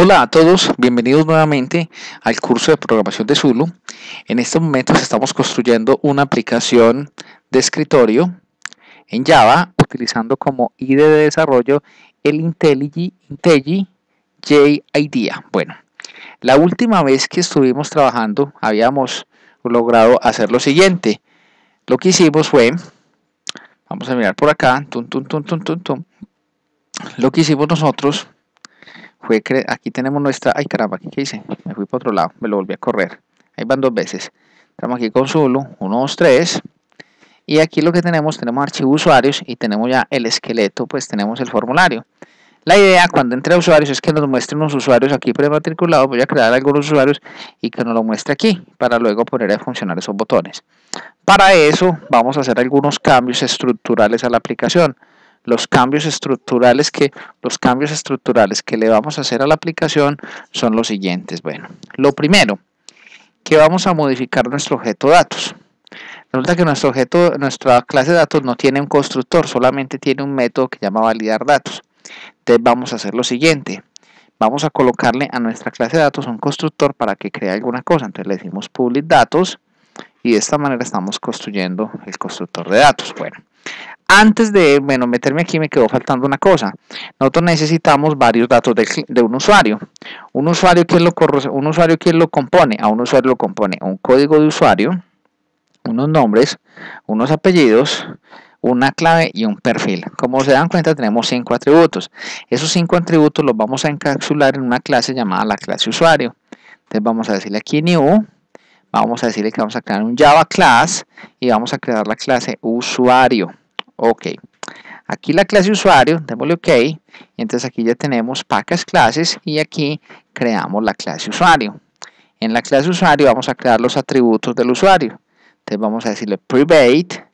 Hola a todos, bienvenidos nuevamente al curso de programación de Zulu. En estos momentos estamos construyendo una aplicación de escritorio en Java utilizando como IDE de desarrollo el IntelliJ, IntelliJ JIDEA. Bueno, la última vez que estuvimos trabajando habíamos logrado hacer lo siguiente. Lo que hicimos fue, vamos a mirar por acá, lo que hicimos nosotros fue aquí tenemos nuestra, ay caramba, qué hice, me fui para otro lado, me lo volví a correr, ahí van dos veces, estamos aquí con Zulu, 1, 2, 3, y aquí lo que tenemos, tenemos archivo usuarios y tenemos ya el esqueleto, pues tenemos el formulario. La idea cuando entre usuarios es que nos muestre unos usuarios aquí prematriculados, voy a crear algunos usuarios y que nos lo muestre aquí para luego poner a funcionar esos botones. Para eso vamos a hacer algunos cambios estructurales a la aplicación los cambios estructurales que los cambios estructurales que le vamos a hacer a la aplicación son los siguientes. Bueno, lo primero que vamos a modificar nuestro objeto datos. Resulta que nuestro objeto, nuestra clase de datos no tiene un constructor, solamente tiene un método que llama validar datos. Entonces vamos a hacer lo siguiente. Vamos a colocarle a nuestra clase de datos un constructor para que cree alguna cosa. Entonces le decimos public datos y de esta manera estamos construyendo el constructor de datos. Bueno, antes de bueno, meterme aquí me quedó faltando una cosa. Nosotros necesitamos varios datos de, un usuario. Un usuario, ¿quién lo, un usuario ¿quién lo compone? A un usuario lo compone un código de usuario, unos nombres, unos apellidos, una clave y un perfil. Como se dan cuenta tenemos cinco atributos. Esos cinco atributos los vamos a encapsular en una clase llamada la clase usuario. Entonces vamos a decirle aquí new, vamos a decirle que vamos a crear un Java class y vamos a crear la clase usuario. Ok. Aquí la clase usuario, démosle OK. Entonces aquí ya tenemos pacas clases y aquí creamos la clase usuario. En la clase usuario vamos a crear los atributos del usuario. Entonces vamos a decirle private.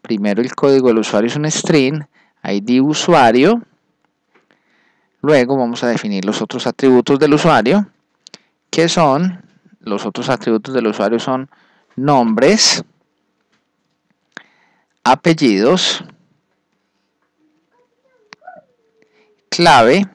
Primero el código del usuario es un string. ID usuario. Luego vamos a definir los otros atributos del usuario. Que son, los otros atributos del usuario son nombres apellidos, clave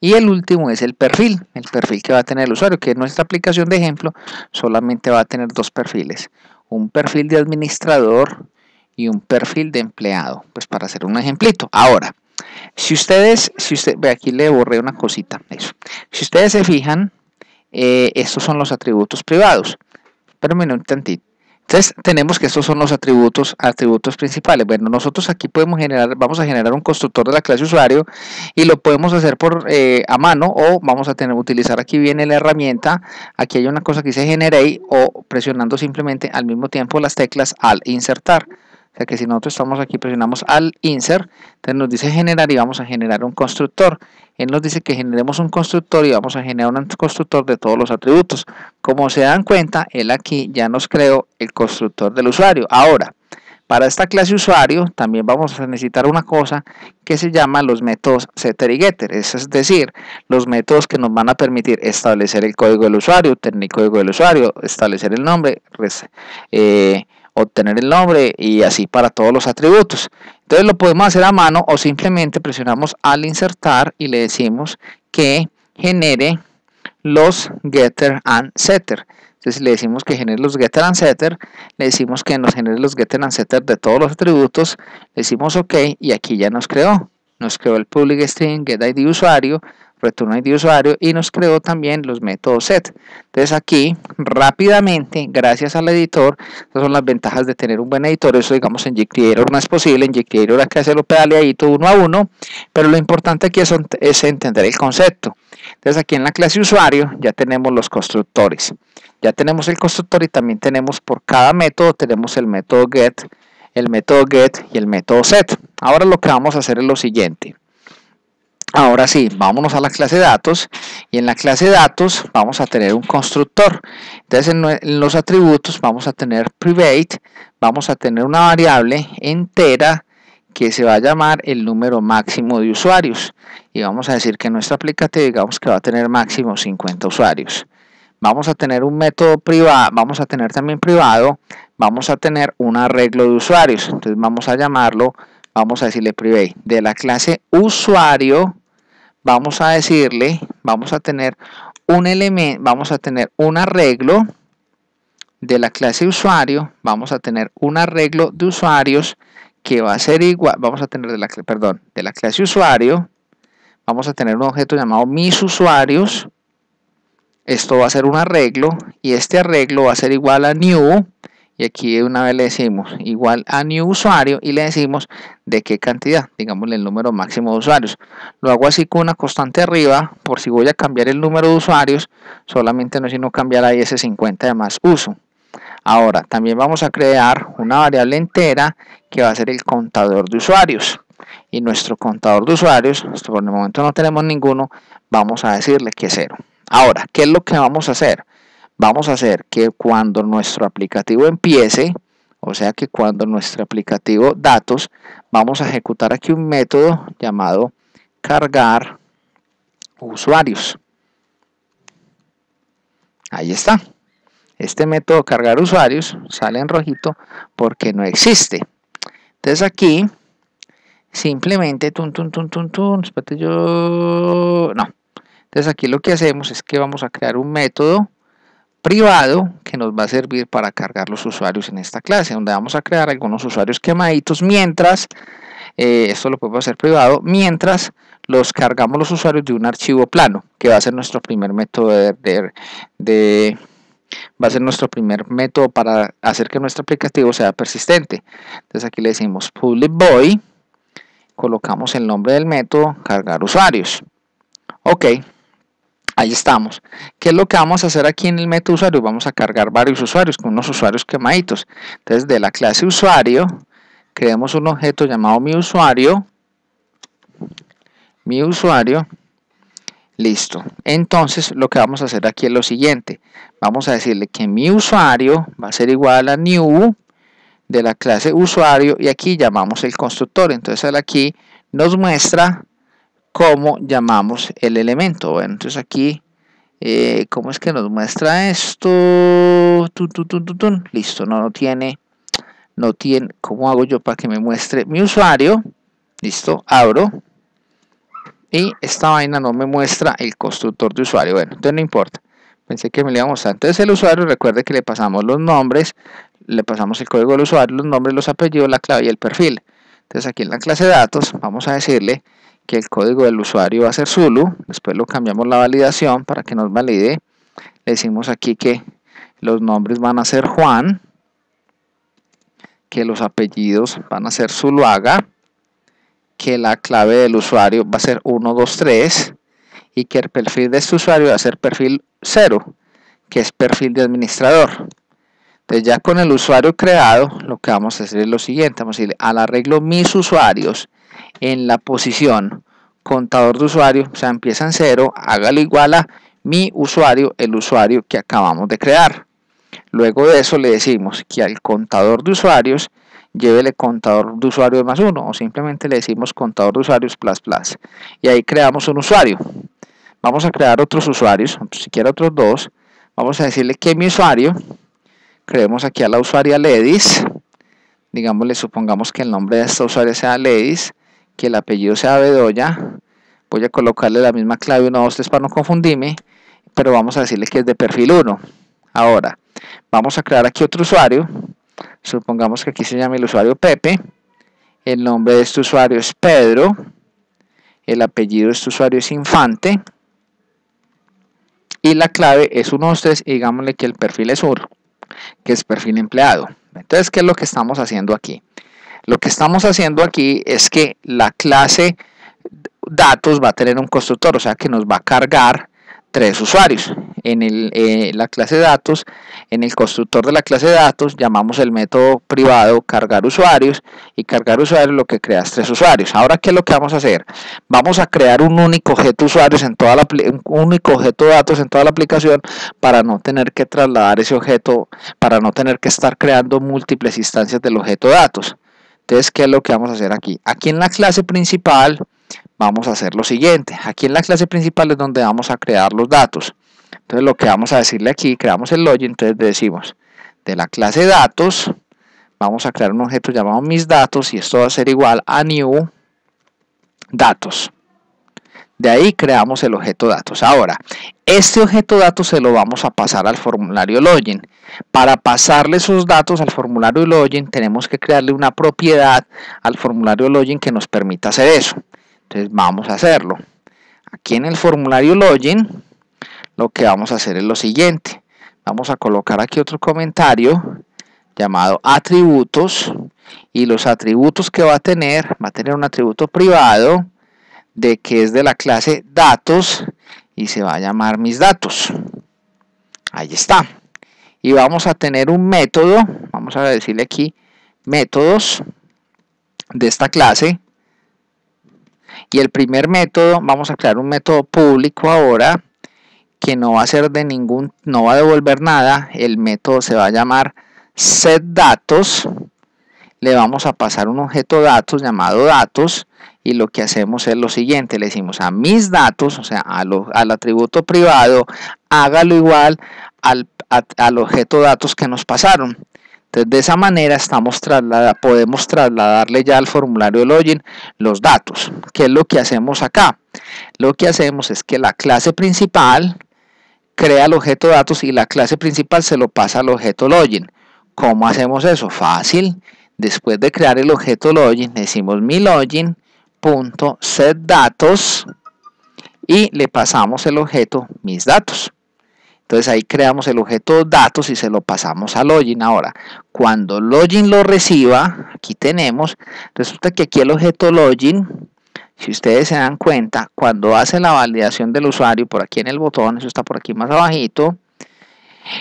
y el último es el perfil, el perfil que va a tener el usuario, que en nuestra aplicación de ejemplo solamente va a tener dos perfiles, un perfil de administrador y un perfil de empleado, pues para hacer un ejemplito. Ahora, si ustedes, si usted, aquí le borré una cosita, eso. Si ustedes se fijan, eh, estos son los atributos privados. Pero un tantito. Entonces tenemos que estos son los atributos, atributos principales. Bueno, nosotros aquí podemos generar, vamos a generar un constructor de la clase usuario y lo podemos hacer por eh, a mano o vamos a tener utilizar aquí viene la herramienta. Aquí hay una cosa que dice generate o presionando simplemente al mismo tiempo las teclas al insertar. O sea que si nosotros estamos aquí, presionamos al insert, entonces nos dice generar y vamos a generar un constructor. Él nos dice que generemos un constructor y vamos a generar un constructor de todos los atributos. Como se dan cuenta, él aquí ya nos creó el constructor del usuario. Ahora, para esta clase usuario también vamos a necesitar una cosa que se llama los métodos setter y getter, es decir, los métodos que nos van a permitir establecer el código del usuario, tener el código del usuario, establecer el nombre, eh, obtener el nombre y así para todos los atributos. Entonces lo podemos hacer a mano o simplemente presionamos al insertar y le decimos que genere los getter and setter. Entonces le decimos que genere los getter and setter, le decimos que nos genere los getter and setter de todos los atributos, le decimos OK y aquí ya nos creó. Nos creó el public string get id usuario, return ID usuario y nos creó también los métodos set. Entonces aquí rápidamente, gracias al editor, estas son las ventajas de tener un buen editor, eso digamos en jQuery no es posible, en jQuery hay que hacerlo pedaleadito uno a uno, pero lo importante aquí es, es entender el concepto. Entonces aquí en la clase usuario ya tenemos los constructores. Ya tenemos el constructor y también tenemos por cada método, tenemos el método get, el método get y el método set. Ahora lo que vamos a hacer es lo siguiente. Ahora sí, vámonos a la clase datos y en la clase datos vamos a tener un constructor. Entonces en los atributos vamos a tener private, vamos a tener una variable entera que se va a llamar el número máximo de usuarios y vamos a decir que nuestra aplicativo digamos que va a tener máximo 50 usuarios. Vamos a tener un método privado, vamos a tener también privado, vamos a tener un arreglo de usuarios. Entonces vamos a llamarlo, vamos a decirle private de la clase usuario vamos a decirle, vamos a tener un elemento, vamos a tener un arreglo de la clase usuario, vamos a tener un arreglo de usuarios que va a ser igual, vamos a tener de la, perdón, de la clase usuario, vamos a tener un objeto llamado mis usuarios, esto va a ser un arreglo y este arreglo va a ser igual a new y aquí una vez le decimos igual a new usuario y le decimos de qué cantidad, digámosle el número máximo de usuarios. Lo hago así con una constante arriba por si voy a cambiar el número de usuarios, solamente no sino cambiar ahí ese 50 de más uso. Ahora, también vamos a crear una variable entera que va a ser el contador de usuarios. Y nuestro contador de usuarios, por el momento no tenemos ninguno, vamos a decirle que es cero. Ahora, ¿qué es lo que vamos a hacer? Vamos a hacer que cuando nuestro aplicativo empiece, o sea que cuando nuestro aplicativo datos, vamos a ejecutar aquí un método llamado cargar usuarios. Ahí está. Este método cargar usuarios sale en rojito porque no existe. Entonces aquí simplemente tun tun tun tun espérate yo no. Entonces aquí lo que hacemos es que vamos a crear un método privado que nos va a servir para cargar los usuarios en esta clase, donde vamos a crear algunos usuarios quemaditos mientras, eh, esto lo podemos hacer privado, mientras los cargamos los usuarios de un archivo plano, que va a ser nuestro primer método de, de va a ser nuestro primer método para hacer que nuestro aplicativo sea persistente. Entonces aquí le decimos public void, colocamos el nombre del método cargar usuarios. Ok. Ahí estamos. ¿Qué es lo que vamos a hacer aquí en el método usuario? Vamos a cargar varios usuarios con unos usuarios quemaditos. Entonces, de la clase usuario, creamos un objeto llamado mi usuario. Mi usuario. Listo. Entonces, lo que vamos a hacer aquí es lo siguiente. Vamos a decirle que mi usuario va a ser igual a new de la clase usuario y aquí llamamos el constructor. Entonces, aquí nos muestra cómo llamamos el elemento. Bueno, entonces aquí, eh, ¿cómo es que nos muestra esto? Listo, no, no tiene, no tiene, ¿cómo hago yo para que me muestre mi usuario? Listo, abro. Y esta vaina no me muestra el constructor de usuario. Bueno, entonces no importa. Pensé que me le iba a. Entonces el usuario, recuerde que le pasamos los nombres, le pasamos el código del usuario, los nombres, los apellidos, la clave y el perfil. Entonces aquí en la clase de datos vamos a decirle que el código del usuario va a ser Zulu, después lo cambiamos la validación para que nos valide, le decimos aquí que los nombres van a ser Juan, que los apellidos van a ser Zuluaga, que la clave del usuario va a ser 123 y que el perfil de este usuario va a ser perfil 0, que es perfil de administrador. Entonces ya con el usuario creado, lo que vamos a hacer es lo siguiente, vamos a decirle al arreglo mis usuarios en la posición contador de usuario, o sea, empieza en cero, hágalo igual a mi usuario, el usuario que acabamos de crear. Luego de eso le decimos que al contador de usuarios llévele contador de usuarios más uno o simplemente le decimos contador de usuarios plus plus y ahí creamos un usuario. Vamos a crear otros usuarios, siquiera otros dos. Vamos a decirle que mi usuario, creemos aquí a la usuaria Ledis, digámosle, supongamos que el nombre de esta usuaria sea Ledis, que el apellido sea Bedoya. Voy a colocarle la misma clave 1, 2, 3 para no confundirme, pero vamos a decirle que es de perfil 1. Ahora, vamos a crear aquí otro usuario. Supongamos que aquí se llama el usuario Pepe. El nombre de este usuario es Pedro. El apellido de este usuario es Infante. Y la clave es 1, 2, 3 y digámosle que el perfil es 1, que es perfil empleado. Entonces, ¿qué es lo que estamos haciendo aquí? Lo que estamos haciendo aquí es que la clase datos va a tener un constructor, o sea que nos va a cargar tres usuarios. En el, eh, la clase datos, en el constructor de la clase de datos, llamamos el método privado cargar usuarios y cargar usuarios lo que creas tres usuarios. Ahora, ¿qué es lo que vamos a hacer? Vamos a crear un único objeto usuarios en toda la un único objeto datos en toda la aplicación para no tener que trasladar ese objeto, para no tener que estar creando múltiples instancias del objeto datos. Entonces, ¿qué es lo que vamos a hacer aquí? Aquí en la clase principal vamos a hacer lo siguiente. Aquí en la clase principal es donde vamos a crear los datos. Entonces, lo que vamos a decirle aquí, creamos el login, entonces decimos, de la clase datos, vamos a crear un objeto llamado mis datos y esto va a ser igual a new datos. De ahí creamos el objeto datos. Ahora, este objeto datos se lo vamos a pasar al formulario login. Para pasarle esos datos al formulario login tenemos que crearle una propiedad al formulario login que nos permita hacer eso. Entonces vamos a hacerlo. Aquí en el formulario login lo que vamos a hacer es lo siguiente. Vamos a colocar aquí otro comentario llamado atributos y los atributos que va a tener, va a tener un atributo privado de que es de la clase datos y se va a llamar mis datos. Ahí está. Y vamos a tener un método, vamos a decirle aquí métodos de esta clase. Y el primer método, vamos a crear un método público ahora que no va a ser de ningún, no va a devolver nada. El método se va a llamar setDatos. Le vamos a pasar un objeto datos llamado datos y lo que hacemos es lo siguiente, le decimos a mis datos, o sea, al atributo privado, hágalo igual al, al, objeto datos que nos pasaron. Entonces, de esa manera estamos trasladar, podemos trasladarle ya al formulario de login los datos. ¿Qué es lo que hacemos acá? Lo que hacemos es que la clase principal crea el objeto datos y la clase principal se lo pasa al objeto login. ¿Cómo hacemos eso? Fácil. Después de crear el objeto login, decimos mi login punto set datos y le pasamos el objeto mis datos. Entonces ahí creamos el objeto datos y se lo pasamos a login. Ahora, cuando login lo reciba, aquí tenemos, resulta que aquí el objeto login, si ustedes se dan cuenta, cuando hace la validación del usuario, por aquí en el botón, eso está por aquí más abajito,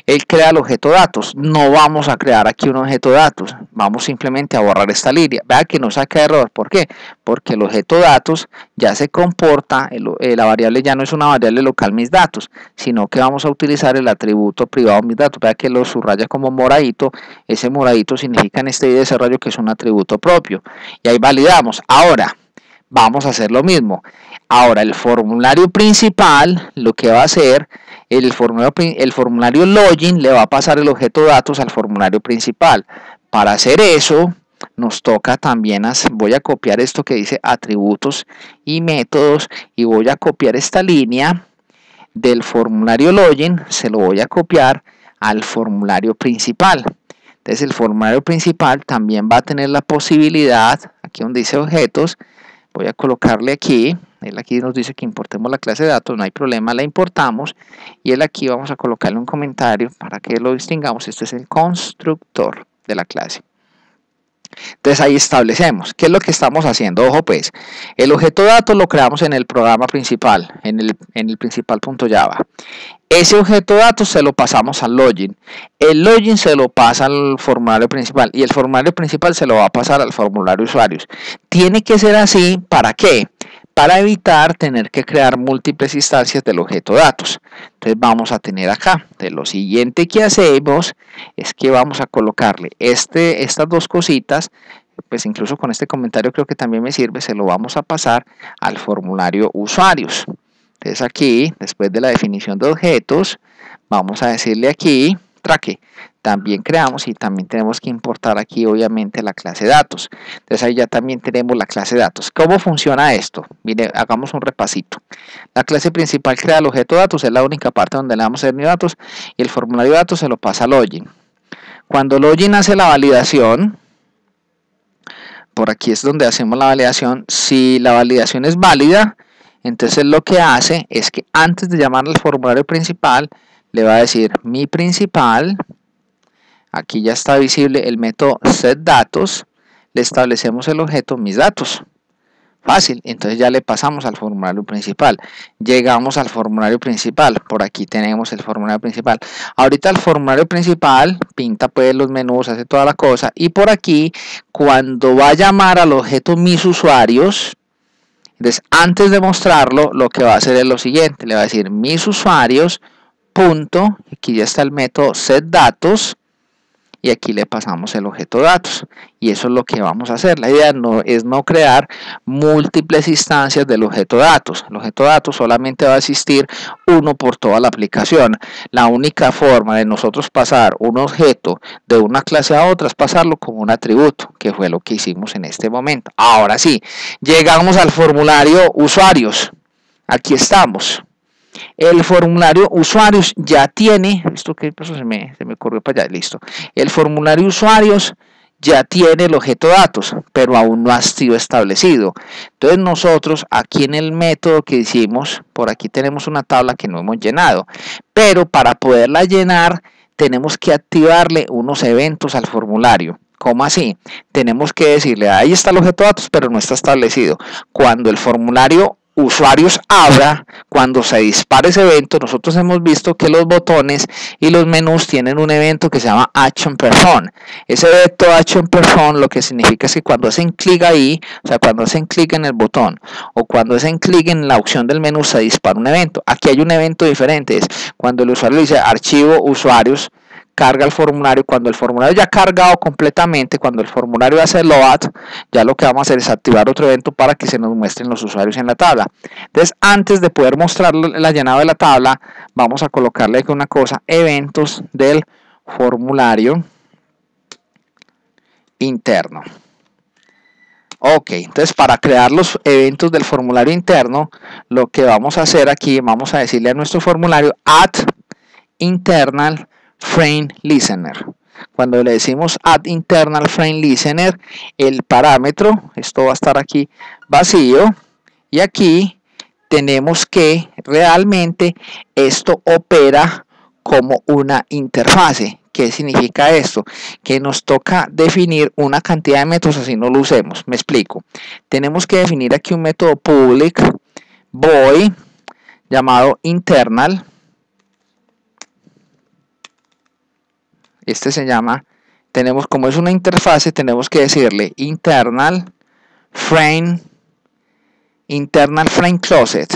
él crea el objeto datos. No vamos a crear aquí un objeto datos. Vamos simplemente a borrar esta línea. Vea que no saca error. ¿Por qué? Porque el objeto datos ya se comporta, eh, la variable ya no es una variable local mis datos, sino que vamos a utilizar el atributo privado mis datos. Vea que lo subraya como moradito. Ese moradito significa en este desarrollo que es un atributo propio. Y ahí validamos. Ahora, vamos a hacer lo mismo. Ahora, el formulario principal lo que va a hacer el formulario, el formulario login le va a pasar el objeto datos al formulario principal. Para hacer eso, nos toca también, voy a copiar esto que dice atributos y métodos y voy a copiar esta línea del formulario login, se lo voy a copiar al formulario principal. Entonces el formulario principal también va a tener la posibilidad, aquí donde dice objetos, voy a colocarle aquí, él aquí nos dice que importemos la clase de datos, no hay problema, la importamos y él aquí vamos a colocarle un comentario para que lo distingamos, este es el constructor de la clase. Entonces ahí establecemos, ¿qué es lo que estamos haciendo? Ojo pues, el objeto datos lo creamos en el programa principal, en el, en el principal.java. Ese objeto datos se lo pasamos al login. El login se lo pasa al formulario principal y el formulario principal se lo va a pasar al formulario usuarios. Tiene que ser así, ¿para qué? Para evitar tener que crear múltiples instancias del objeto datos. Entonces vamos a tener acá, de lo siguiente que hacemos es que vamos a colocarle este, estas dos cositas, pues incluso con este comentario creo que también me sirve, se lo vamos a pasar al formulario usuarios. Entonces aquí, después de la definición de objetos, vamos a decirle aquí, traque, también creamos y también tenemos que importar aquí obviamente la clase datos. Entonces ahí ya también tenemos la clase datos. ¿Cómo funciona esto? Mire, hagamos un repasito. La clase principal crea el objeto datos, es la única parte donde le damos el datos y el formulario datos se lo pasa al login. Cuando login hace la validación, por aquí es donde hacemos la validación, si la validación es válida, entonces lo que hace es que antes de llamar al formulario principal, le va a decir mi principal Aquí ya está visible el método setDatos. Le establecemos el objeto mis datos. Fácil, entonces ya le pasamos al formulario principal. Llegamos al formulario principal. Por aquí tenemos el formulario principal. Ahorita el formulario principal pinta pues los menús, hace toda la cosa. Y por aquí, cuando va a llamar al objeto mis usuarios, antes de mostrarlo, lo que va a hacer es lo siguiente. Le va a decir mis usuarios, punto, aquí ya está el método setDatos y aquí le pasamos el objeto datos. Y eso es lo que vamos a hacer. La idea no es no crear múltiples instancias del objeto datos. El objeto datos solamente va a existir uno por toda la aplicación. La única forma de nosotros pasar un objeto de una clase a otra es pasarlo como un atributo que fue lo que hicimos en este momento. Ahora sí llegamos al formulario usuarios. Aquí estamos. El formulario usuarios ya tiene, esto que se me, se me para allá, listo. El formulario usuarios ya tiene el objeto datos, pero aún no ha sido establecido. Entonces nosotros aquí en el método que hicimos, por aquí tenemos una tabla que no hemos llenado, pero para poderla llenar tenemos que activarle unos eventos al formulario. ¿Cómo así? Tenemos que decirle, ahí está el objeto datos, pero no está establecido. Cuando el formulario usuarios abra, cuando se dispare ese evento, nosotros hemos visto que los botones y los menús tienen un evento que se llama Action Perform. Ese evento Action Perform lo que significa es que cuando hacen clic ahí, o sea, cuando hacen clic en el botón o cuando hacen clic en la opción del menú se dispara un evento. Aquí hay un evento diferente, es cuando el usuario dice archivo usuarios, carga el formulario. Cuando el formulario ya ha cargado completamente, cuando el formulario hace load, ya lo que vamos a hacer es activar otro evento para que se nos muestren los usuarios en la tabla. Entonces, antes de poder mostrar el llenado de la tabla, vamos a colocarle aquí una cosa, eventos del formulario interno. Ok, entonces para crear los eventos del formulario interno, lo que vamos a hacer aquí, vamos a decirle a nuestro formulario add internal frame listener. Cuando le decimos add internal frame listener, el parámetro, esto va a estar aquí vacío, y aquí tenemos que realmente esto opera como una interfase. ¿Qué significa esto? Que nos toca definir una cantidad de métodos así no lo usemos. Me explico. Tenemos que definir aquí un método public void llamado internal Este se llama, tenemos como es una interfase, tenemos que decirle internal frame, internal frame closet.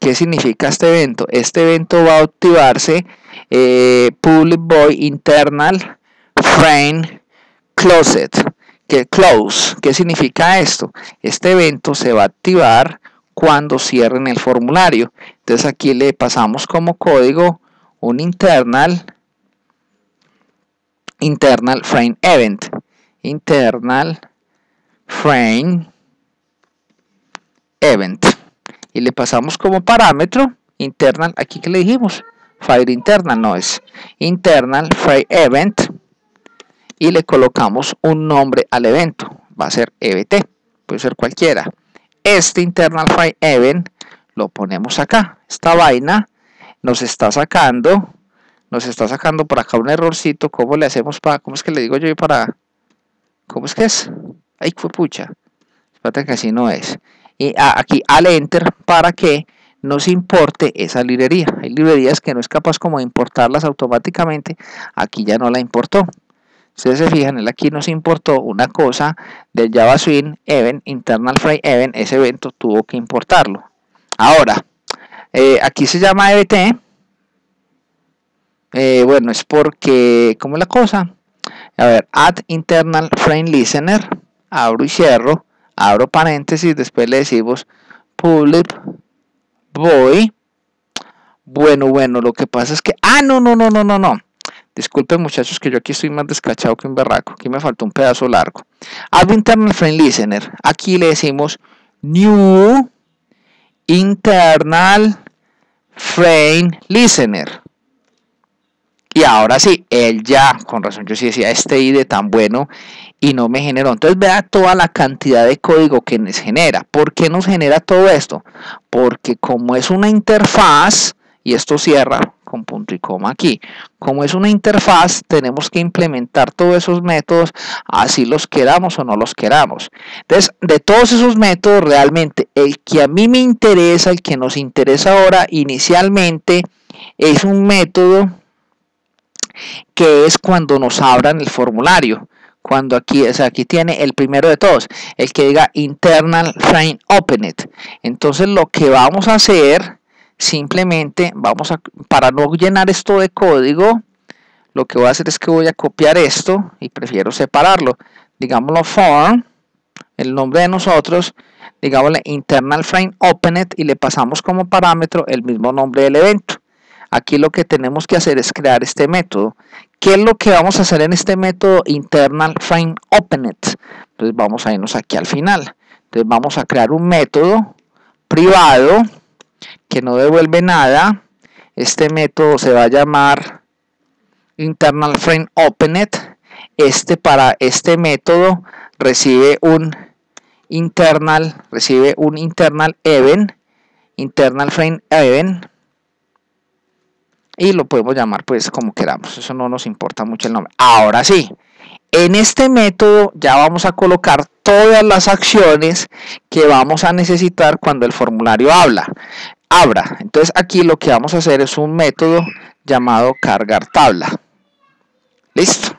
¿Qué significa este evento? Este evento va a activarse eh, public void internal frame closet. Que close, ¿qué significa esto? Este evento se va a activar cuando cierren el formulario. Entonces aquí le pasamos como código un internal internal frame event. Internal frame event. Y le pasamos como parámetro internal aquí que le dijimos fire internal no es. Internal frame event. Y le colocamos un nombre al evento. Va a ser ebt puede ser cualquiera. Este internal frame event lo ponemos acá. Esta vaina nos está sacando nos está sacando por acá un errorcito. ¿Cómo le hacemos para, cómo es que le digo yo para, cómo es que es? Ay, fue pucha. Espérate que así no es. Y aquí al enter para que nos importe esa librería. Hay librerías que no es capaz como de importarlas automáticamente. Aquí ya no la importó. Ustedes se fijan, él aquí nos importó una cosa del Java Swing Event, Internal Frame Event. Ese evento tuvo que importarlo. Ahora, eh, aquí se llama EBT eh, bueno, es porque, ¿cómo es la cosa? A ver, add internal frame listener, abro y cierro, abro paréntesis, después le decimos public void. Bueno, bueno, lo que pasa es que, ah, no, no, no, no, no, no. Disculpen muchachos que yo aquí estoy más descachado que un berraco. Aquí me faltó un pedazo largo. Add internal frame listener. Aquí le decimos new internal frame listener. Y ahora sí, él ya, con razón, yo sí decía, este ID tan bueno y no me generó. Entonces vea toda la cantidad de código que nos genera. ¿Por qué nos genera todo esto? Porque como es una interfaz, y esto cierra con punto y coma aquí. Como es una interfaz, tenemos que implementar todos esos métodos, así los queramos o no los queramos. Entonces, de todos esos métodos, realmente el que a mí me interesa, el que nos interesa ahora inicialmente, es un método que es cuando nos abran el formulario. Cuando aquí, o sea, aquí tiene el primero de todos, el que diga internal frame opened. Entonces lo que vamos a hacer, simplemente vamos a, para no llenar esto de código, lo que voy a hacer es que voy a copiar esto y prefiero separarlo. Digámoslo form, el nombre de nosotros, digámosle internal frame opened y le pasamos como parámetro el mismo nombre del evento. Aquí lo que tenemos que hacer es crear este método. ¿Qué es lo que vamos a hacer en este método internal frame opened? Entonces vamos a irnos aquí al final. Entonces vamos a crear un método privado que no devuelve nada. Este método se va a llamar internal frame opened. Este para este método recibe un internal, recibe un internal event, internal frame event y lo podemos llamar pues como queramos, eso no nos importa mucho el nombre. Ahora sí, en este método ya vamos a colocar todas las acciones que vamos a necesitar cuando el formulario habla, abra. Entonces aquí lo que vamos a hacer es un método llamado cargar tabla. Listo.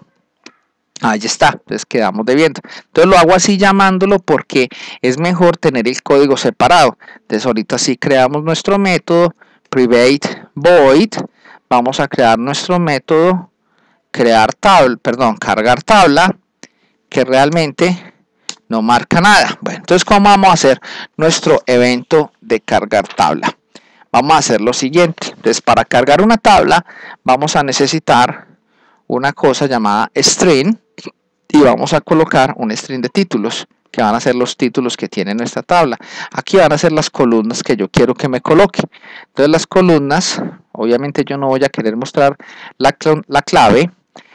Ahí está, entonces quedamos debiendo. Entonces lo hago así llamándolo porque es mejor tener el código separado. Entonces ahorita sí creamos nuestro método private void. Vamos a crear nuestro método crear tabla, perdón, cargar tabla que realmente no marca nada. Bueno, entonces ¿cómo vamos a hacer nuestro evento de cargar tabla? Vamos a hacer lo siguiente. Entonces para cargar una tabla vamos a necesitar una cosa llamada string y vamos a colocar un string de títulos que van a ser los títulos que tiene nuestra tabla. Aquí van a ser las columnas que yo quiero que me coloque. Entonces las columnas, obviamente yo no voy a querer mostrar la, la clave,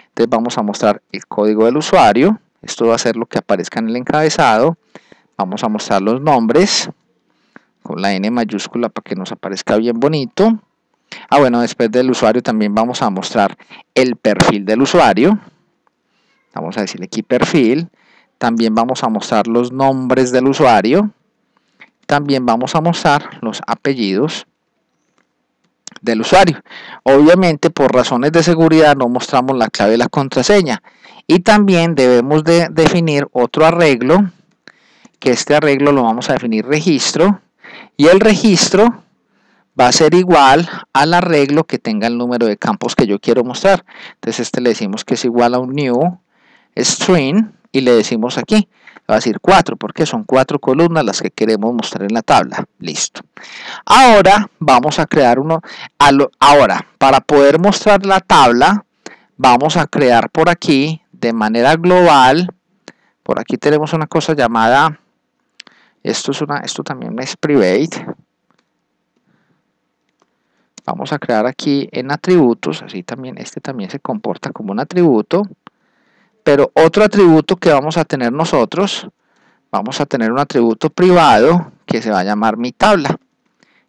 entonces vamos a mostrar el código del usuario, esto va a ser lo que aparezca en el encabezado, vamos a mostrar los nombres con la N mayúscula para que nos aparezca bien bonito. Ah, bueno, después del usuario también vamos a mostrar el perfil del usuario. Vamos a decirle aquí perfil. También vamos a mostrar los nombres del usuario. También vamos a mostrar los apellidos del usuario. Obviamente por razones de seguridad no mostramos la clave y la contraseña. Y también debemos de definir otro arreglo, que este arreglo lo vamos a definir registro. Y el registro va a ser igual al arreglo que tenga el número de campos que yo quiero mostrar. Entonces este le decimos que es igual a un new string y le decimos aquí, va a decir 4 porque son cuatro columnas las que queremos mostrar en la tabla. Listo. Ahora vamos a crear uno. Ahora, para poder mostrar la tabla, vamos a crear por aquí de manera global. Por aquí tenemos una cosa llamada, esto, es una, esto también es private. Vamos a crear aquí en atributos, así también, este también se comporta como un atributo. Pero otro atributo que vamos a tener nosotros, vamos a tener un atributo privado que se va a llamar mi tabla.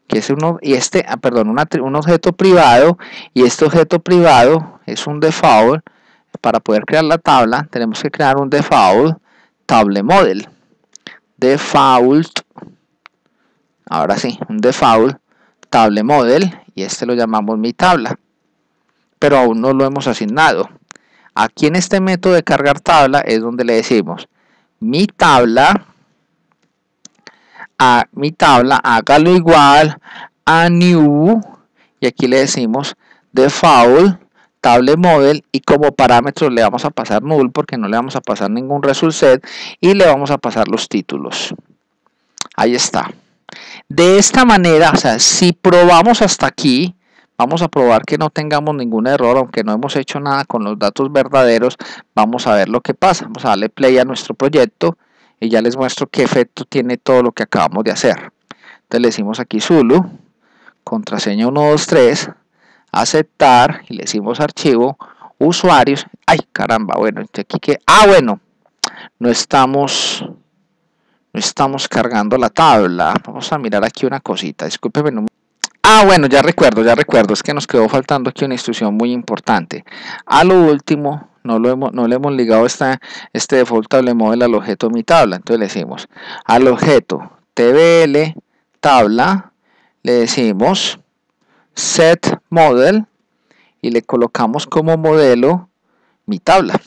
Que es uno, y este, ah, perdón, un objeto privado, y este objeto privado es un default. Para poder crear la tabla, tenemos que crear un default table model. Default, ahora sí, un default table model, y este lo llamamos mi tabla. Pero aún no lo hemos asignado. Aquí en este método de cargar tabla es donde le decimos mi tabla a mi tabla hágalo igual a new y aquí le decimos default table model y como parámetros le vamos a pasar null porque no le vamos a pasar ningún result set y le vamos a pasar los títulos. Ahí está. De esta manera o sea si probamos hasta aquí Vamos a probar que no tengamos ningún error, aunque no hemos hecho nada con los datos verdaderos. Vamos a ver lo que pasa. Vamos a darle play a nuestro proyecto y ya les muestro qué efecto tiene todo lo que acabamos de hacer. Entonces le decimos aquí Zulu, contraseña 123, aceptar y le decimos archivo, usuarios. Ay, caramba, bueno. Ah, bueno, no estamos... No estamos cargando la tabla. Vamos a mirar aquí una cosita. Discúlpeme, no Ah, bueno, ya recuerdo, ya recuerdo, es que nos quedó faltando aquí una instrucción muy importante. A lo último, no, lo hemos, no le hemos ligado esta, este default table model al objeto mi tabla. Entonces le decimos al objeto tbl tabla, le decimos set model y le colocamos como modelo mi tabla.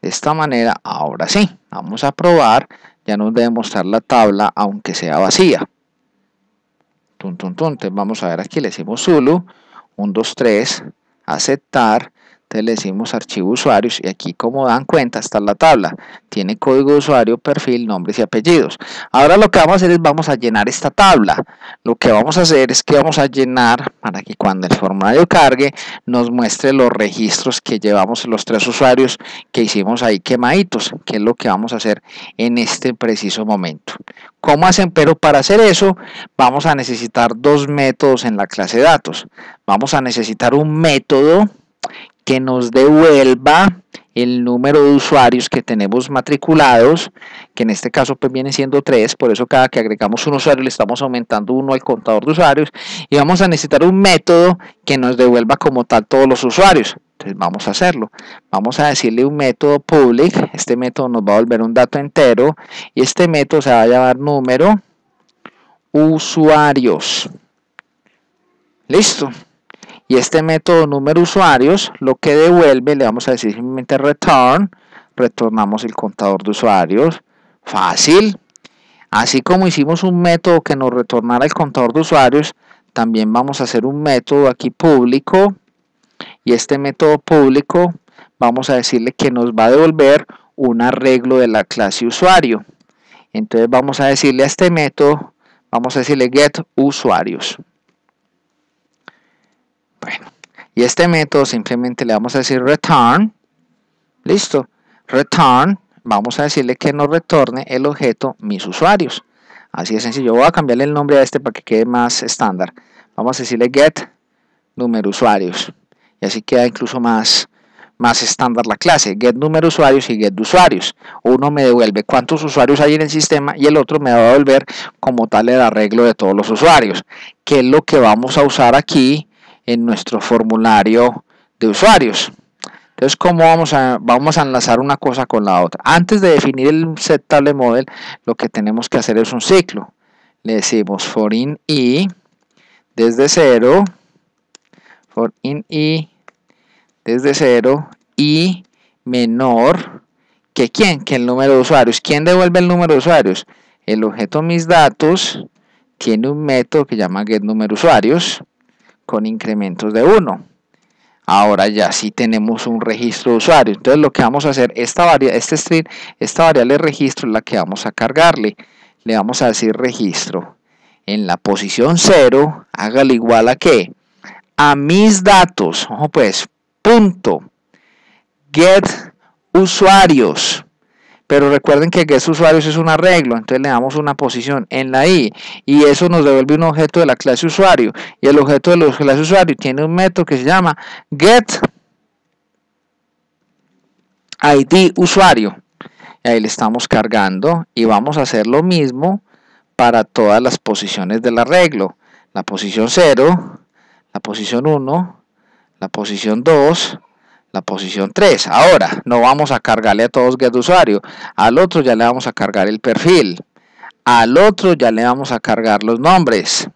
De esta manera, ahora sí, vamos a probar, ya nos debe mostrar la tabla aunque sea vacía. Tun, tun, tun. vamos a ver aquí, le decimos Zulu, 1, 2, 3, aceptar. Entonces le decimos archivo usuarios y aquí como dan cuenta está la tabla. Tiene código de usuario, perfil, nombres y apellidos. Ahora lo que vamos a hacer es vamos a llenar esta tabla. Lo que vamos a hacer es que vamos a llenar para que cuando el formulario cargue nos muestre los registros que llevamos los tres usuarios que hicimos ahí quemaditos, que es lo que vamos a hacer en este preciso momento. ¿Cómo hacen? Pero para hacer eso vamos a necesitar dos métodos en la clase datos. Vamos a necesitar un método que nos devuelva el número de usuarios que tenemos matriculados, que en este caso pues siendo 3, por eso cada que agregamos un usuario le estamos aumentando uno al contador de usuarios y vamos a necesitar un método que nos devuelva como tal todos los usuarios. Entonces vamos a hacerlo. Vamos a decirle un método public, este método nos va a volver un dato entero y este método se va a llamar número usuarios. Listo. Y este método número usuarios lo que devuelve, le vamos a decir simplemente return, retornamos el contador de usuarios. Fácil. Así como hicimos un método que nos retornara el contador de usuarios, también vamos a hacer un método aquí público. Y este método público vamos a decirle que nos va a devolver un arreglo de la clase usuario. Entonces vamos a decirle a este método, vamos a decirle get usuarios. Bueno, y este método simplemente le vamos a decir return. Listo. Return. Vamos a decirle que nos retorne el objeto mis usuarios. Así de sencillo. Voy a cambiarle el nombre a este para que quede más estándar. Vamos a decirle get número usuarios. Y así queda incluso más, más estándar la clase. Get número usuarios y get usuarios. Uno me devuelve cuántos usuarios hay en el sistema y el otro me va a devolver como tal el arreglo de todos los usuarios. Que es lo que vamos a usar aquí en nuestro formulario de usuarios. Entonces, ¿cómo vamos a, vamos a enlazar una cosa con la otra? Antes de definir el set table model, lo que tenemos que hacer es un ciclo. Le decimos for in i desde cero, for in i desde cero y menor que quién, que el número de usuarios. ¿Quién devuelve el número de usuarios? El objeto mis datos tiene un método que llama get número usuarios con incrementos de 1. Ahora ya sí tenemos un registro de usuario. Entonces lo que vamos a hacer, esta variable, este string, esta variable registro es la que vamos a cargarle. Le vamos a decir registro. En la posición 0, hágale igual a qué? A mis datos. Ojo pues, punto. Get usuarios. Pero recuerden que guest usuarios es un arreglo, entonces le damos una posición en la i y eso nos devuelve un objeto de la clase usuario. Y el objeto de la clase usuario tiene un método que se llama get id usuario. Y ahí le estamos cargando y vamos a hacer lo mismo para todas las posiciones del arreglo. La posición 0, la posición 1, la posición 2, la posición 3. Ahora, no vamos a cargarle a todos get usuario. Al otro ya le vamos a cargar el perfil. Al otro ya le vamos a cargar los nombres.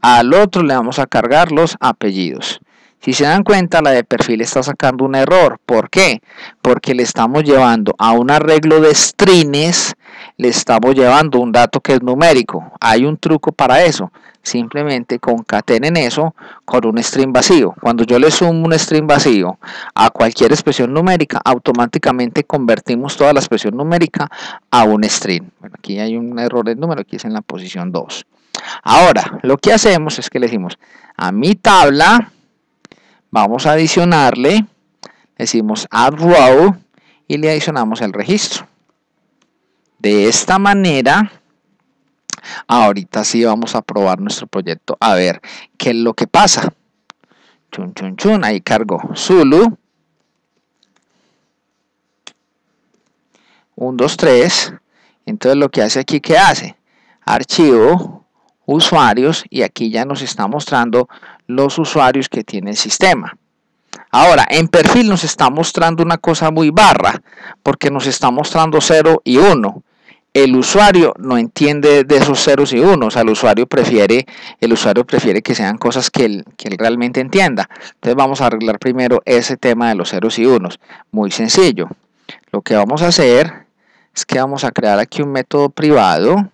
Al otro le vamos a cargar los apellidos. Si se dan cuenta, la de perfil está sacando un error. ¿Por qué? Porque le estamos llevando a un arreglo de strings, le estamos llevando un dato que es numérico. Hay un truco para eso simplemente concatenen eso con un string vacío. Cuando yo le sumo un string vacío a cualquier expresión numérica, automáticamente convertimos toda la expresión numérica a un string. Bueno, aquí hay un error de número, aquí es en la posición 2. Ahora, lo que hacemos es que le decimos a mi tabla, vamos a adicionarle, decimos add row y le adicionamos el registro. De esta manera, Ahorita sí vamos a probar nuestro proyecto a ver qué es lo que pasa. Chun, chun, chun. Ahí cargo Zulu. 1, 2, 3. Entonces lo que hace aquí, ¿qué hace? Archivo, usuarios y aquí ya nos está mostrando los usuarios que tiene el sistema. Ahora, en perfil nos está mostrando una cosa muy barra, porque nos está mostrando 0 y 1 el usuario no entiende de esos ceros y unos, el usuario prefiere, el usuario prefiere que sean cosas que él, que él realmente entienda. Entonces vamos a arreglar primero ese tema de los ceros y unos. Muy sencillo. Lo que vamos a hacer es que vamos a crear aquí un método privado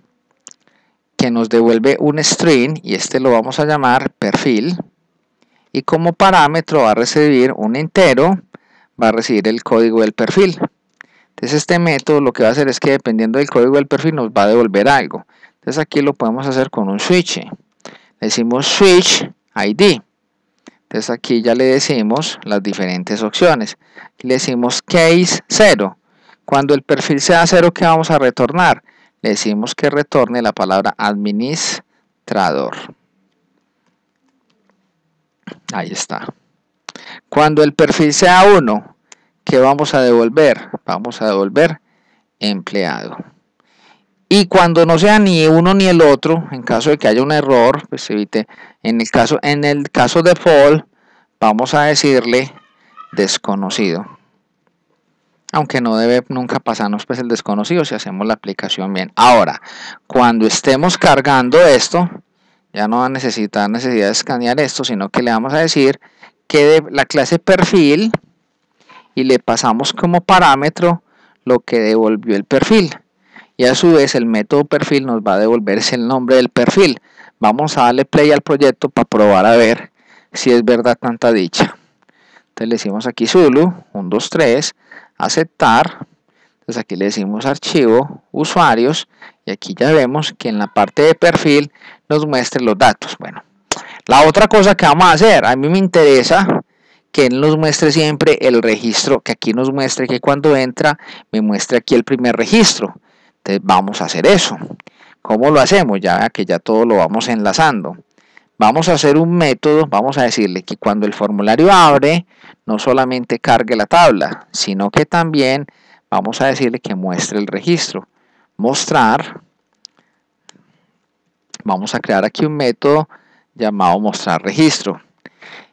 que nos devuelve un string y este lo vamos a llamar perfil. y como parámetro va a recibir un entero, va a recibir el código del perfil. Entonces este método lo que va a hacer es que dependiendo del código del perfil nos va a devolver algo. Entonces aquí lo podemos hacer con un switch. Le decimos switch ID. Entonces aquí ya le decimos las diferentes opciones. Le decimos case 0. Cuando el perfil sea 0, ¿qué vamos a retornar? Le decimos que retorne la palabra administrador. Ahí está. Cuando el perfil sea 1, ¿qué vamos a devolver? Vamos a devolver empleado. Y cuando no sea ni uno ni el otro, en caso de que haya un error, pues evite. En el caso, en el caso default, vamos a decirle desconocido. Aunque no debe nunca pasarnos pues el desconocido si hacemos la aplicación bien. Ahora, cuando estemos cargando esto, ya no va a necesitar necesidad de escanear esto, sino que le vamos a decir que de la clase perfil y le pasamos como parámetro lo que devolvió el perfil y a su vez el método perfil nos va a devolver el nombre del perfil. Vamos a darle play al proyecto para probar a ver si es verdad tanta dicha. Entonces le decimos aquí Zulu, 1, 2, 3, aceptar. Entonces aquí le decimos archivo, usuarios y aquí ya vemos que en la parte de perfil nos muestre los datos. Bueno, la otra cosa que vamos a hacer, a mí me interesa que él nos muestre siempre el registro, que aquí nos muestre que cuando entra me muestre aquí el primer registro. Entonces vamos a hacer eso. ¿Cómo lo hacemos? Ya que ya todo lo vamos enlazando. Vamos a hacer un método, vamos a decirle que cuando el formulario abre, no solamente cargue la tabla, sino que también vamos a decirle que muestre el registro. Mostrar. Vamos a crear aquí un método llamado mostrar registro.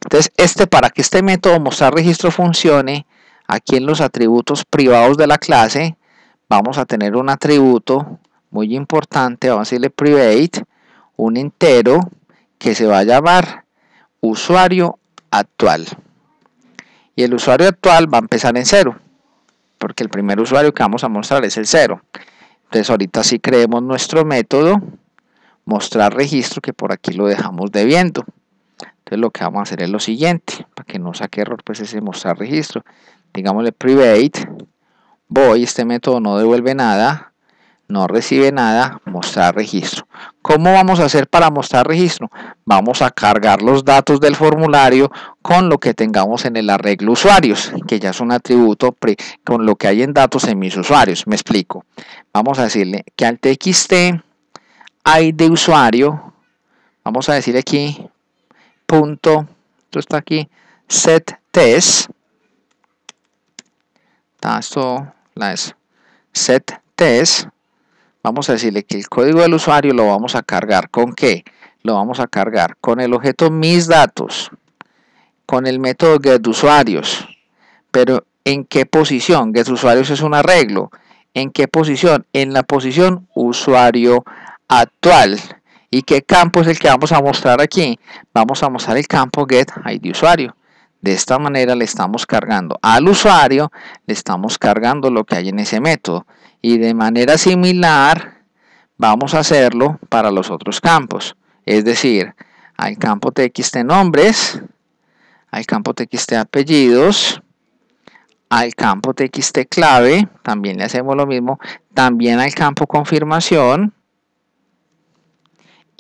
Entonces, este para que este método mostrar registro funcione, aquí en los atributos privados de la clase, vamos a tener un atributo muy importante, vamos a decirle private, un entero que se va a llamar usuario actual. Y el usuario actual va a empezar en cero, porque el primer usuario que vamos a mostrar es el cero. Entonces ahorita sí creemos nuestro método, mostrar registro, que por aquí lo dejamos debiendo. Entonces lo que vamos a hacer es lo siguiente, para que no saque error, pues ese mostrar registro. Digámosle private voy, este método no devuelve nada, no recibe nada, mostrar registro. ¿Cómo vamos a hacer para mostrar registro? Vamos a cargar los datos del formulario con lo que tengamos en el arreglo usuarios, que ya es un atributo con lo que hay en datos en mis usuarios. Me explico. Vamos a decirle que al txt hay de usuario, vamos a decir aquí, punto, esto está aquí, set test, esto las set test, vamos a decirle que el código del usuario lo vamos a cargar con qué? Lo vamos a cargar con el objeto mis datos, con el método get usuarios, pero ¿en qué posición? Get usuarios es un arreglo. ¿En qué posición? En la posición usuario actual. ¿Y qué campo es el que vamos a mostrar aquí? Vamos a mostrar el campo get ID usuario. De esta manera le estamos cargando al usuario, le estamos cargando lo que hay en ese método. Y de manera similar vamos a hacerlo para los otros campos. Es decir, al campo txt nombres, al campo txt apellidos, al campo txt clave, también le hacemos lo mismo, también al campo confirmación,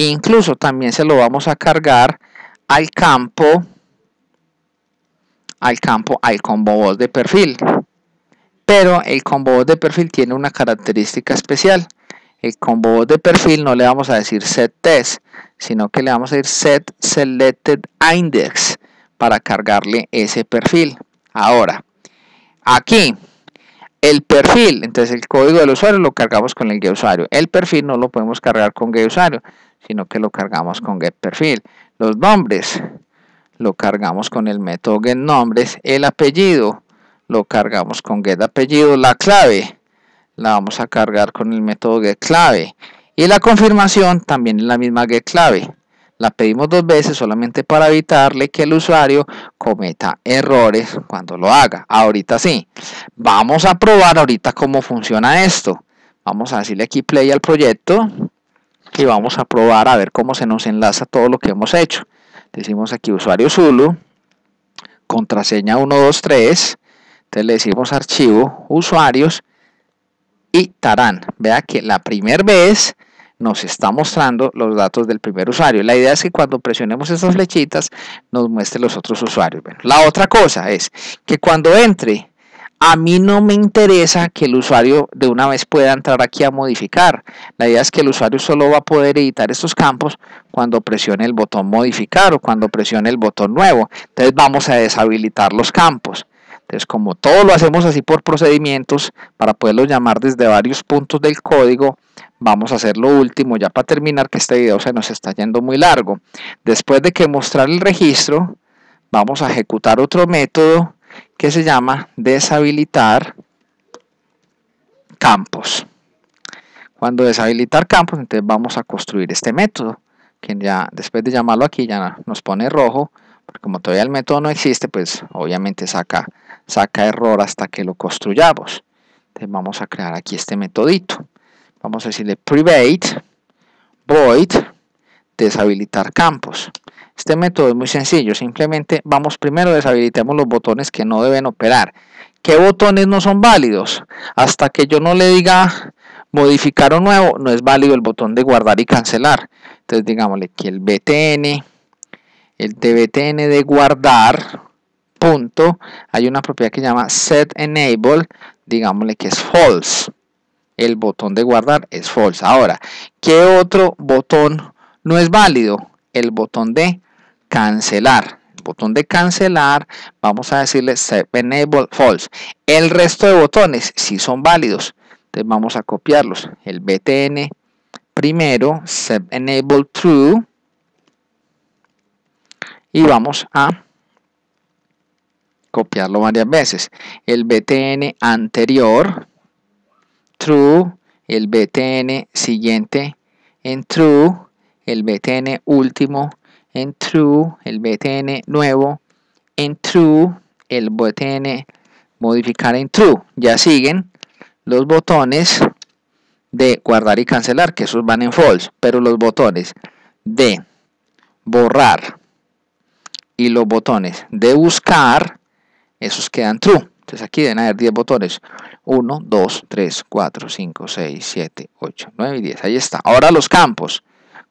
incluso también se lo vamos a cargar al campo al campo al combo voz de perfil. Pero el combo voz de perfil tiene una característica especial. El combo voz de perfil no le vamos a decir set test, sino que le vamos a decir set selected index para cargarle ese perfil. Ahora, aquí el perfil, entonces el código del usuario lo cargamos con el get usuario. El perfil no lo podemos cargar con get usuario, sino que lo cargamos con get perfil. Los nombres, lo cargamos con el método getNombres, el apellido lo cargamos con getApellido, la clave la vamos a cargar con el método getClave y la confirmación también es la misma getClave. La pedimos dos veces solamente para evitarle que el usuario cometa errores cuando lo haga. Ahorita sí. Vamos a probar ahorita cómo funciona esto. Vamos a decirle aquí play al proyecto y vamos a probar a ver cómo se nos enlaza todo lo que hemos hecho. Decimos aquí usuario Zulu, contraseña 123, entonces le decimos archivo, usuarios y tarán. Vea que la primera vez nos está mostrando los datos del primer usuario. La idea es que cuando presionemos estas flechitas nos muestre los otros usuarios. la otra cosa es que cuando entre, a mí no me interesa que el usuario de una vez pueda entrar aquí a modificar. La idea es que el usuario solo va a poder editar estos campos cuando presione el botón modificar o cuando presione el botón nuevo. Entonces vamos a deshabilitar los campos. Entonces, como todo lo hacemos así por procedimientos, para poderlo llamar desde varios puntos del código, vamos a hacer lo último ya para terminar que este video se nos está yendo muy largo. Después de que mostrar el registro, vamos a ejecutar otro método que se llama deshabilitar campos. Cuando deshabilitar campos, entonces vamos a construir este método, que ya después de llamarlo aquí ya nos pone rojo, porque como todavía el método no existe, pues obviamente saca saca error hasta que lo construyamos. Entonces vamos a crear aquí este metodito. Vamos a decirle private void deshabilitar campos. Este método es muy sencillo, simplemente vamos primero deshabilitemos los botones que no deben operar. ¿Qué botones no son válidos? Hasta que yo no le diga modificar o nuevo, no es válido el botón de guardar y cancelar. Entonces digámosle que el BTN, el TBTN de guardar, punto, hay una propiedad que llama set enable, digámosle que es false. El botón de guardar es false. Ahora, ¿qué otro botón no es válido? El botón de cancelar. El botón de cancelar, vamos a decirle set enable false. El resto de botones sí son válidos. Entonces vamos a copiarlos. El btn primero, set enable true. Y vamos a copiarlo varias veces. El BTN anterior, true, el BTN siguiente en true, el BTN último en true, el BTN nuevo en true, el BTN modificar en true. Ya siguen los botones de guardar y cancelar, que esos van en false, pero los botones de borrar y los botones de buscar esos quedan true. Entonces aquí deben haber 10 botones. 1, 2, 3, 4, 5, 6, 7, 8, 9 y 10. Ahí está. Ahora los campos.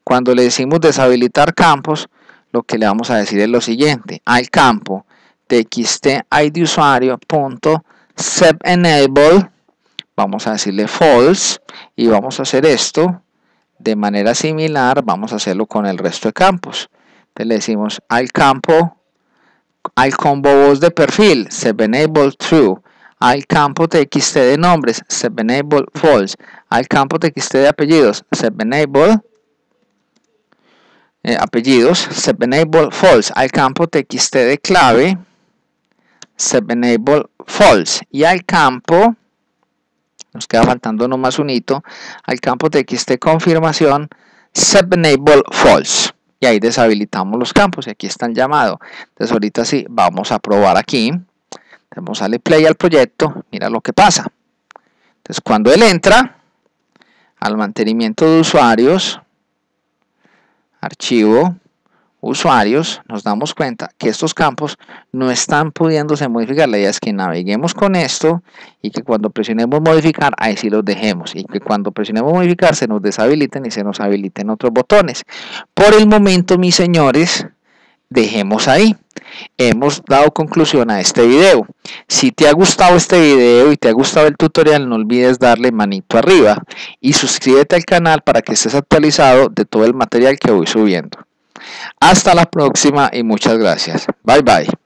Cuando le decimos deshabilitar campos, lo que le vamos a decir es lo siguiente. Al campo txt id usuario punto set enable vamos a decirle false y vamos a hacer esto de manera similar vamos a hacerlo con el resto de campos. Entonces le decimos al campo al combo voz de perfil, enable true, al campo txt de nombres, enable false, al campo txt de apellidos, enable eh, apellidos, enable false, al campo txt de clave, enable false, y al campo, nos queda faltando nomás un hito, al campo txt confirmación, enable false y ahí deshabilitamos los campos y aquí está el llamado. Entonces ahorita sí, vamos a probar aquí. Vamos a darle play al proyecto, mira lo que pasa. Entonces cuando él entra al mantenimiento de usuarios, archivo, usuarios, nos damos cuenta que estos campos no están pudiéndose modificar. La idea es que naveguemos con esto y que cuando presionemos modificar, ahí sí los dejemos. Y que cuando presionemos modificar se nos deshabiliten y se nos habiliten otros botones. Por el momento, mis señores, dejemos ahí. Hemos dado conclusión a este video. Si te ha gustado este video y te ha gustado el tutorial, no olvides darle manito arriba y suscríbete al canal para que estés actualizado de todo el material que voy subiendo. Hasta la próxima y muchas gracias. Bye bye.